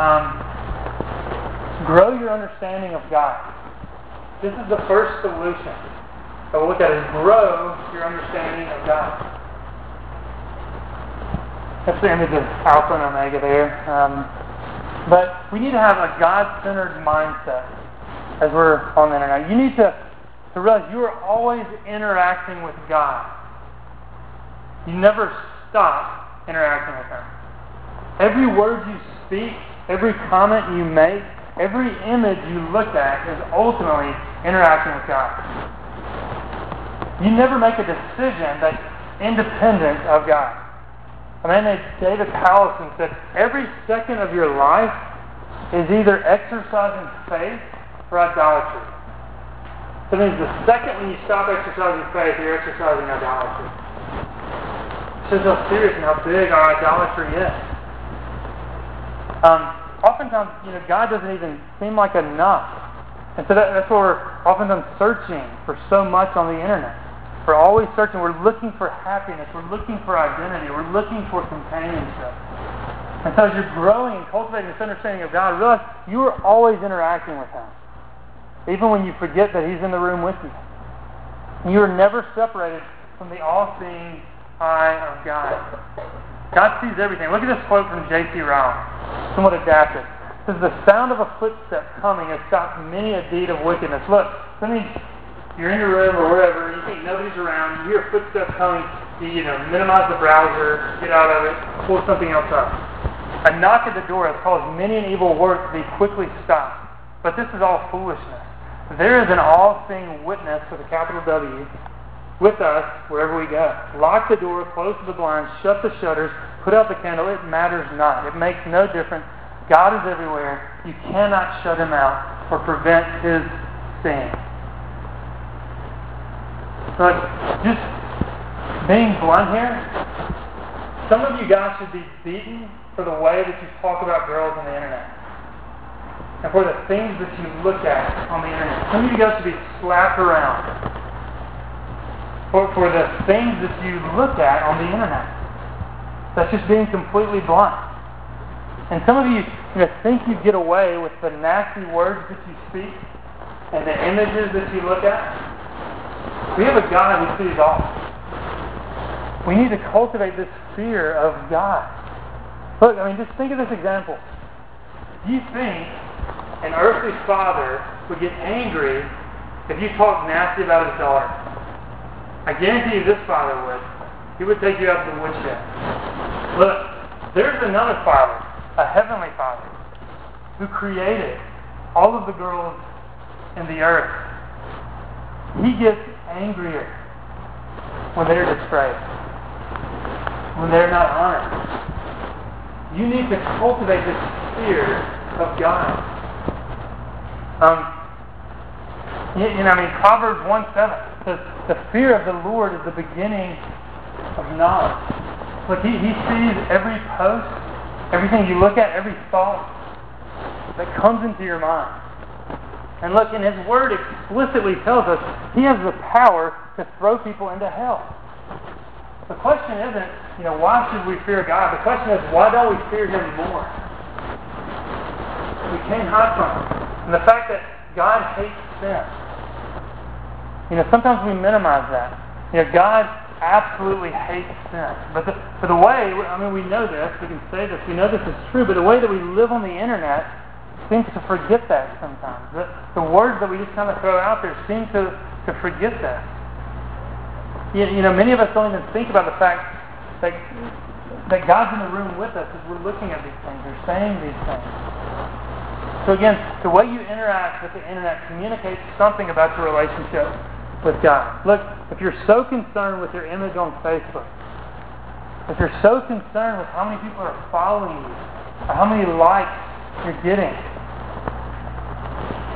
Um, grow your understanding of God. This is the first solution. So we'll look at is grow your understanding of God. That's the image of Alpha and Omega there. Um, but we need to have a God-centered mindset as we're on the internet. You need to to realize you are always interacting with God. You never stop interacting with Him. Every word you speak, every comment you make, every image you look at is ultimately interacting with God. You never make a decision that's independent of God. A man named David Powlison said, every second of your life is either exercising faith or idolatry. It means the second when you stop exercising faith, you're exercising idolatry. It shows how serious and how big our idolatry is. Um, oftentimes, you know, God doesn't even seem like enough. And so that, that's why we're oftentimes searching for so much on the internet. We're always searching. We're looking for happiness. We're looking for identity. We're looking for companionship. And so as you're growing and cultivating this understanding of God, realize you are always interacting with Him even when you forget that He's in the room with you. You are never separated from the all-seeing eye of God. God sees everything. Look at this quote from J.C. Ryle, somewhat adapted. It says, The sound of a footstep coming has stopped many a deed of wickedness. Look, let me, you're in your room or wherever, and you think nobody's around, you hear footsteps coming, you know, minimize the browser, get out of it, pull something else up. A knock at the door has caused many an evil work to be quickly stopped. But this is all foolishness. There is an all-seeing witness with a capital W with us wherever we go. Lock the door, close the blinds, shut the shutters, put out the candle. It matters not. It makes no difference. God is everywhere. You cannot shut him out or prevent his seeing. But just being blunt here, some of you guys should be beaten for the way that you talk about girls on the internet. And for the things that you look at on the internet. Some of you guys should be slapped around. For, for the things that you look at on the internet. That's just being completely blunt. And some of you, you know, think you get away with the nasty words that you speak and the images that you look at. We have a God who sees all. We need to cultivate this fear of God. Look, I mean, just think of this example. You think an earthly father would get angry if you talked nasty about his daughter? I guarantee you this father would. He would take you out to the woodshed. Look, there's another father, a heavenly father, who created all of the girls in the earth. He gets angrier when they're disgraced when they're not honored. You need to cultivate this fear of God. Um, you, you know, I mean, Proverbs 1 7 says, The fear of the Lord is the beginning of knowledge. Look, he, he sees every post, everything you look at, every thought that comes into your mind. And look, in His Word explicitly tells us He has the power to throw people into hell. The question isn't, you know, why should we fear God? The question is, why don't we fear Him more? We can't hide from Him. And the fact that God hates sin. You know, sometimes we minimize that. You know, God absolutely hates sin. But the, for the way, I mean, we know this, we can say this, we know this is true, but the way that we live on the internet seems to forget that sometimes. The, the words that we just kind of throw out there seem to, to forget that. You, you know, many of us don't even think about the fact that, that God's in the room with us as we're looking at these things or saying these things. So again, the way you interact with the internet communicates something about your relationship with God. Look, if you're so concerned with your image on Facebook, if you're so concerned with how many people are following you, or how many likes you're getting,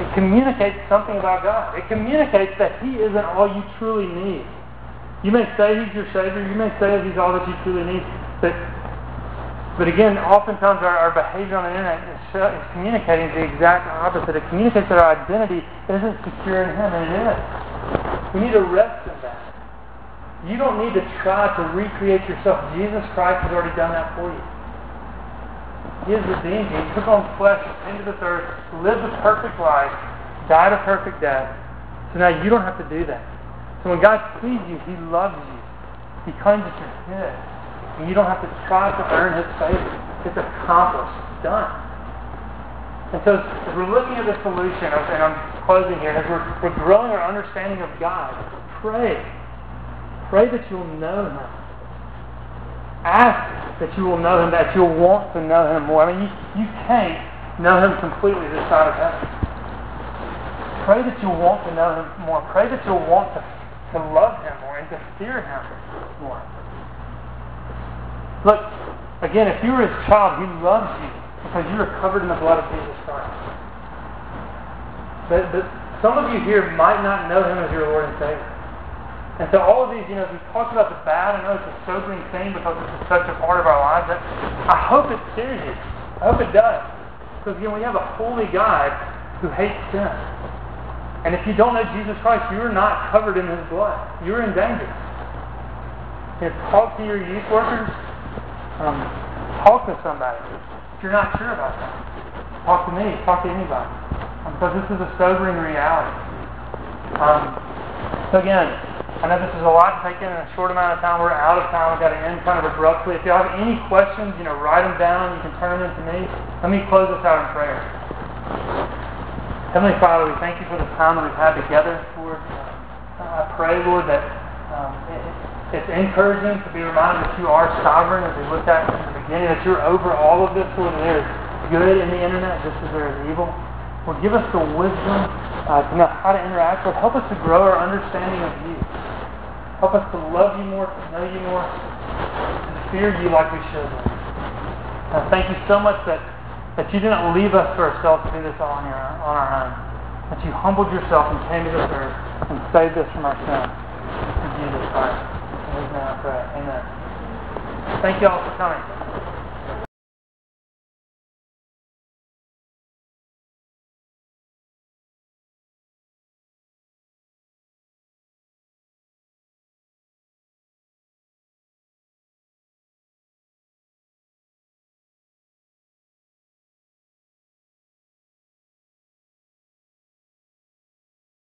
it communicates something about God. It communicates that He isn't all you truly need. You may say He's your Savior. You may say He's all that you truly need. But, but again, oftentimes our, our behavior on the internet is, is communicating the exact opposite. It communicates that our identity isn't secure in Him, and it is. We need to rest in that. You don't need to try to recreate yourself. Jesus Christ has already done that for you. He has redeemed you. He took on flesh into this earth, lived a perfect life, died a perfect death. So now you don't have to do that. So when God sees you, He loves you. He that you're His. And you don't have to try to earn His favor. It's accomplished. It's done. And so as we're looking at the solution, and I'm closing here, as we're, we're growing our understanding of God, pray. Pray that you'll know Him. Ask that you will know Him, that you'll want to know Him more. I mean, you, you can't know Him completely this side of heaven. Pray that you'll want to know Him more. Pray that you'll want to to love Him more and to fear Him more. Look, again, if you were His child, He loves you because you are covered in the blood of Jesus Christ. But, but some of you here might not know Him as your Lord and Savior. And so all of these, you know, we talked about the bad. I know it's a sobering thing because it's such a part of our lives. But I hope it you. I hope it does. Because, again, we have a holy God who hates sin. And if you don't know Jesus Christ, you are not covered in His blood. You're in danger. You know, talk to your youth workers. Um, talk to somebody. If you're not sure about that, talk to me. Talk to anybody. Um, because this is a sobering reality. Um, so again, I know this is a lot taken in a short amount of time. We're out of time. We've got to end kind of abruptly. If you have any questions, you know, write them down. You can turn them to me. Let me close this out in prayer. Heavenly Father, we thank you for the time that we've had together, Lord. Uh, I pray, Lord, that um, It's encouraging to be reminded that you are sovereign, as we looked at in the beginning, that you're over all of this, Lord, there is good in the internet just as there is evil. Lord, give us the wisdom uh, to know how to interact. Lord, help us to grow our understanding of you. Help us to love you more, to know you more, to fear you like we should. Uh, thank you so much that, that you didn't leave us to ourselves to do this all on, your, on our own. That you humbled yourself and came to this earth and saved us from our sins. In Jesus Christ. Amen. Uh, thank you all for coming.